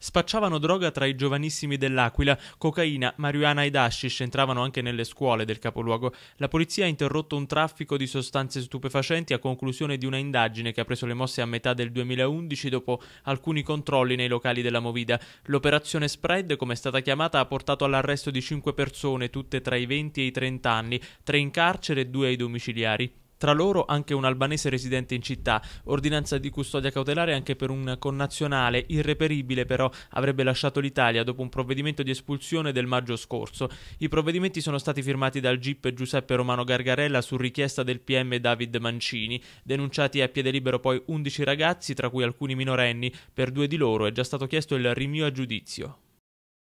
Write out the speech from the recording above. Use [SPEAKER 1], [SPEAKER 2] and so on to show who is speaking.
[SPEAKER 1] Spacciavano droga tra i giovanissimi dell'Aquila, cocaina, marijuana ed hashish entravano anche nelle scuole del capoluogo. La polizia ha interrotto un traffico di sostanze stupefacenti a conclusione di una indagine che ha preso le mosse a metà del 2011 dopo alcuni controlli nei locali della Movida. L'operazione Spread, come è stata chiamata, ha portato all'arresto di cinque persone, tutte tra i 20 e i 30 anni, tre in carcere e due ai domiciliari. Tra loro anche un albanese residente in città, ordinanza di custodia cautelare anche per un connazionale, irreperibile però avrebbe lasciato l'Italia dopo un provvedimento di espulsione del maggio scorso. I provvedimenti sono stati firmati dal GIP Giuseppe Romano Gargarella su richiesta del PM David Mancini. Denunciati a piede libero poi 11 ragazzi, tra cui alcuni minorenni, per due di loro è già stato chiesto il rinvio a giudizio.